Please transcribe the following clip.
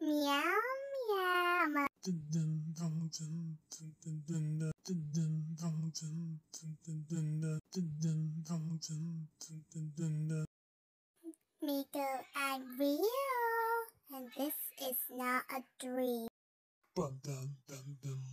Meow meow. Miko, I'm real, and this is not a dream. Bum, I'll leave